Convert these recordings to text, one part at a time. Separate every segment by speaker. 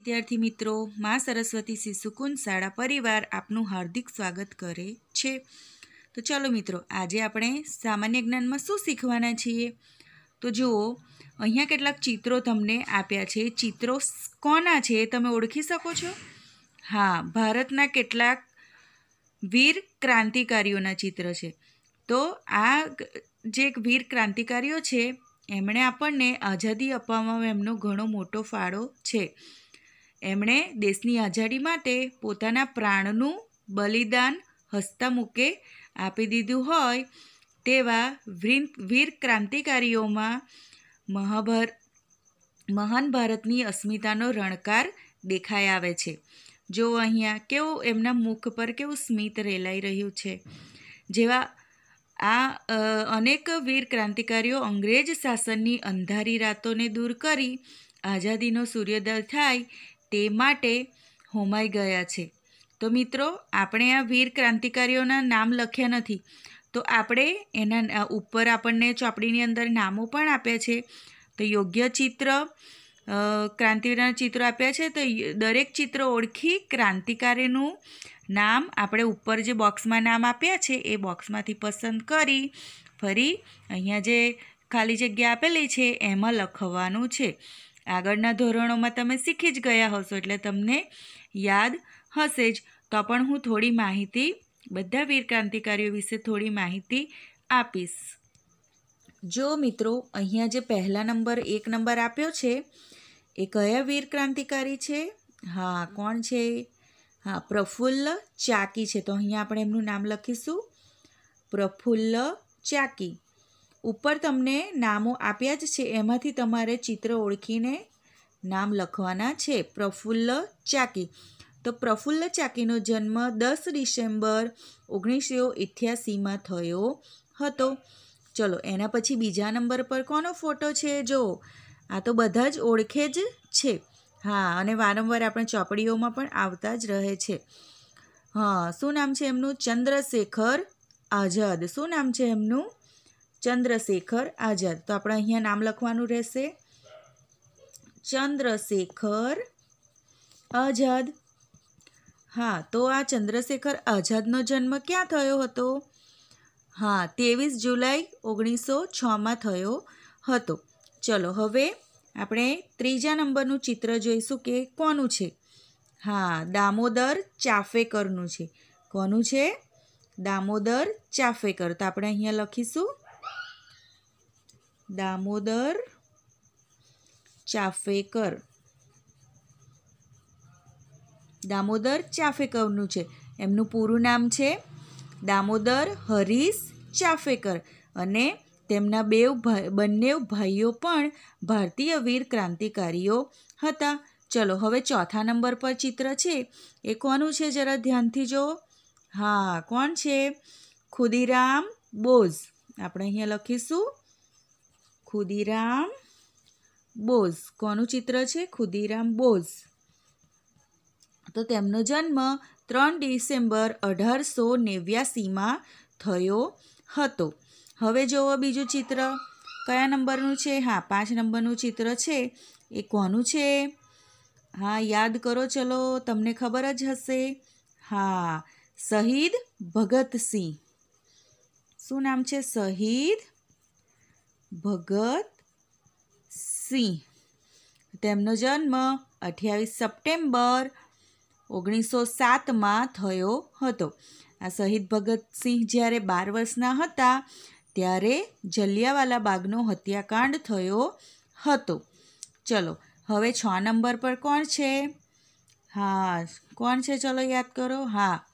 Speaker 1: વિદ્યાર્થી મિત્રો, મા સરસ્વતી શિશુકુંજ શાળા પરિવાર આપનું હાર્દિક સ્વાગત કરે છે. તો ચાલો મિત્રો, આજે આપણે સામાન્ય જ્ઞાનમાં શું શીખવાના છીએ? તો જુઓ, અહીંયા કેટલાક ચિત્રો તમને આપ્યા છે. ચિત્રો કોના છે તમે ઓળખી શકો છો? હા, ભારતના કેટલાક વીર ક્રાંતિકારીઓના ચિત્ર છે. તો આ જે વીર ક્રાંતિકારીઓ છે, એમણે આપણને આઝાદી અપાવવામાં એમનો ઘણો મોટો ફાળો છે. એમણે દેશની આઝાદી માટે પોતાના પ્રાણનું બલિદાન હસ્તા આપી દીધું હોય તેવા વીર ક્રાંતિકારીઓમાં મહાભાર, મહાન ભારતની અસ્મિતાનો રણકાર દેખાઈ આવે છે. જો અહીંયા કેવું એમના મુખ પર કેવું સ્મિત રેલાઈ રહ્યું છે. જેવા આ અનેક વીર ક્રાંતિકારીઓ અંગ્રેજ શાસનની અંધારી રાતોને દૂર કરી આઝાદીનો સૂર્યોદય થાય તે માટે હોમાઈ ગયા છે. તો મિત્રો, આપણે આ વીર ક્રાંતિકારીઓના નામ લખ્યા નથી. તો આપણે એના ઉપર આપણને ચોપડીની અંદર નામો પણ આપ્યા છે, તો યોગ્ય ચિત્ર ક્રાંતિવીરના ચિત્રો આપ્યા છે, તો દરેક ચિત્ર ઓળખી ક્રાંતિકારીનું નામ આપણે ઉપર જે બોક્સમાં નામ આપ્યા છે, એ બોક્સમાંથી પસંદ કરી, ફરી અહીંયા જે ખાલી જગ્યા આપેલી છે, એમાં લખવાનું છે. આગળના ધોરણોમાં તમે શીખી જ ગયા હશો, એટલે તમને યાદ હશે જ. તો પણ હું થોડી માહિતી, બધા વીર ક્રાંતિકારીઓ વિશે થોડી માહિતી આપીશ. જો મિત્રો, અહીંયા જે પહેલા નંબર, એક નંબર આપ્યો છે, એ કયા વીર ક્રાંતિકારી છે? હા, કોણ છે? હા, પ્રફુલ્લ ચાકી છે. તો અહીંયા આપણે એમનું નામ લખીશું. પ્રફુલ્લ ચાકી. ઉપર તમને નામો આપ્યા જ છે. એમાંથી તમારે ચિત્ર ઓળખીને નામ લખવાના છે. પ્રફુલ્લ ચાકી. તો પ્રફુલ્લ ચાકીનો જન્મ દસ ડિસેમ્બર ઓગણીસો ઇઠ્યાસીમાં થયો હતો. ચલો, એના પછી બીજા નંબર પર કોનો ફોટો છે? જો, આ તો બધા જ ઓળખે જ છે. હા, અને વારંવાર આપણે ચોપડીઓમાં પણ આવતા જ રહે છે. હા, શું નામ છે એમનું? ચંદ્રશેખર આઝાદ. શું નામ છે એમનું? ચંદ્રશેખર આઝાદ. તો આપણે અહીંયા નામ લખવાનું રહેશે. ચંદ્રશેખર આઝાદ. હા, તો આ ચંદ્રશેખર આઝાદનો જન્મ ક્યાં થયો હતો? હા, ત્રેવીસ જુલાઈ ઓગણીસો છમાં થયો હતો. ચલો, હવે આપણે ત્રીજા નંબરનું ચિત્ર જોઈશું કે કોનું છે? હા, દામોદર ચાફેકરનું છે. કોનું છે? દામોદર ચાફેકર. તો આપણે અહીંયા લખીશું. દામોદર ચાફેકર. દામોદર ચાફેકરનું છે. એમનું પૂરું નામ છે દામોદર હરીશ ચાફેકર અને તેમના બે બંને ભાઈઓ પણ ભારતીય વીર ક્રાંતિકારીઓ હતા. ચલો, હવે ચોથા નંબર પર ચિત્ર છે. એ કોનું છે? જરા ધ્યાનથી જો હા, કોણ છે? ખુદીરામ બોઝ. આપણે અહીંયા લખીશું. ખુદીરામ બોઝ. કોનું ચિત્ર છે? ખુદીરામ બોઝ. તો તેમનો જન્મ ત્રણ ડિસેમ્બર અઢારસો નેવ્યાસીમાં થયો હતો. હવે જુઓ બીજું ચિત્ર. કયા નંબરનું છે? હા, પાંચ નંબરનું ચિત્ર છે. એ કોનું છે? હા, યાદ કરો, ચલો, તમને ખબર જ હશે. હા, શહીદ ભગતસિંહ. શું નામ છે? શહીદ ભગત સિંહ. તેમનો જન્મ અઠ્યાવીસ સપ્ટેમ્બર ઓગણીસો સાતમાં થયો હતો. આ શહીદ ભગતસિંહ જ્યારે બાર વર્ષના હતા, ત્યારે જલિયાવાલા બાગનો હત્યાકાંડ થયો હતો. ચલો, હવે છ નંબર પર કોણ છે? હા, કોણ છે? ચલો યાદ કરો. હા,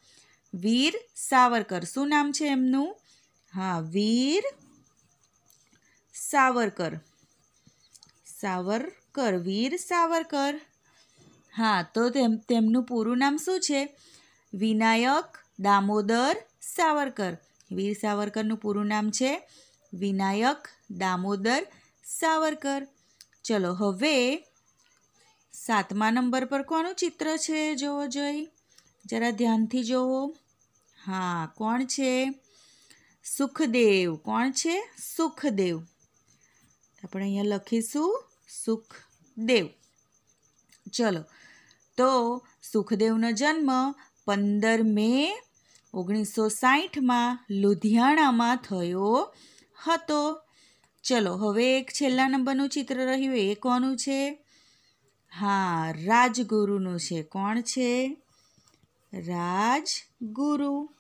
Speaker 1: વીર સાવરકર. શું નામ છે એમનું? હા, વીર સાવરકર. સાવરકર, વીર સાવરકર. હા, તો તેમ, તેમનું પૂરું નામ શું છે? વિનાયક દામોદર સાવરકર. વીર સાવરકરનું પૂરું નામ છે વિનાયક દામોદર સાવરકર. ચલો, હવે સાતમા નંબર પર કોનું ચિત્ર છે જોવો જોઈ? જરા ધ્યાનથી જોવો. હા, કોણ છે? સુખદેવ. કોણ છે? સુખદેવ. આપણે અહીંયા લખીશું સુખદેવ. ચલો, તો સુખદેવનો જન્મ પંદર મે ઓગણીસો સાહીઠમાં લુધિયાણામાં થયો હતો. ચલો, હવે એક છેલ્લા નંબરનું ચિત્ર રહ્યું, એ કોનું છે? હા, રાજગુરુનું છે. કોણ છે? રાજગુરુ.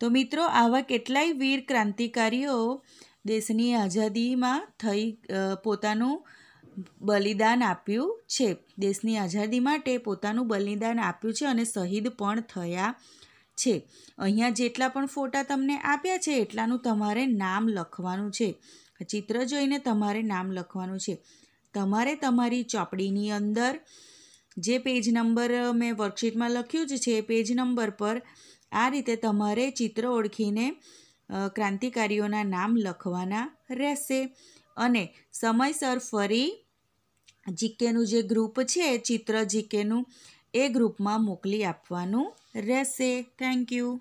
Speaker 1: તો મિત્રો, આવા કેટલાય વીર ક્રાંતિકારીઓ દેશની આઝાદીમાં થઈ પોતાનું બલિદાન આપ્યું છે. દેશની આઝાદી માટે પોતાનું બલિદાન આપ્યું છે અને શહીદ પણ થયા છે. અહીંયા જેટલા પણ ફોટા તમને આપ્યા છે, એટલાનું તમારે નામ લખવાનું છે. ચિત્ર જોઈને તમારે નામ લખવાનું છે. તમારે તમારી ચોપડીની અંદર જે પેજ નંબર મેં વર્કશીટમાં લખ્યું જ છે, એ પેજ નંબર પર આ રીતે તમારે ચિત્ર ઓળખીને ક્રાંતિકારીઓના નામ લખવાના રહેશે. અને સમયસર ફરી જીકેનું જે ગ્રુપ છે, ચિત્ર જીકેનું, એ ગ્રુપમાં મોકલી આપવાનું રહેશે. Thank you.